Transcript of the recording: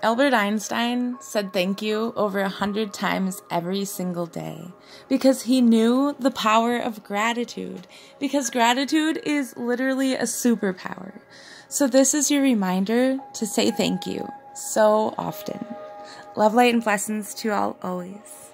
Albert Einstein said thank you over a hundred times every single day because he knew the power of gratitude. Because gratitude is literally a superpower. So, this is your reminder to say thank you so often. Love, light, and blessings to all always.